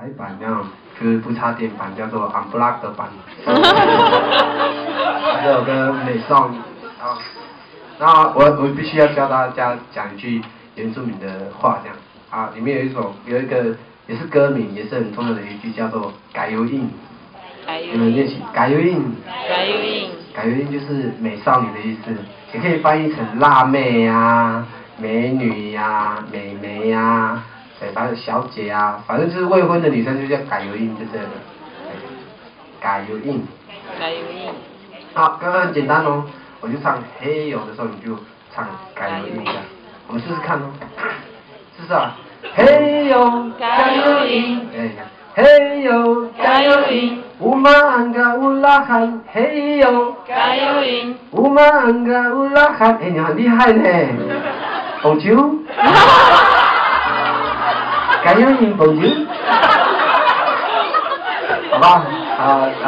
改版那样，就是不插电版，叫做 Unplugged 版。这首歌美少女啊，那我我必须要教大家讲一句原住民的话，这样啊，里面有一首有一个也是歌名，也是很重要的一句，叫做改油印。你们练习改油印。改油印。改油印就是美少女的意思，也可以翻译成辣妹呀、美女呀、美眉呀。对，反正小姐啊，反正就是未婚的女生就叫改油印，就这样的。改油印。改油印。好，刚刚很简单哦，我就唱嘿哟的时候，你就唱改油印一下。我们试试看哦，试试啊，嘿哟，改油印。哎呀，嘿哟，改油印。乌玛安嘎乌拉罕，嘿哟，改油印。乌玛安嘎乌拉罕，哎，你很厉害呢，红酒。感谢你，宝金。好吧，啊啊，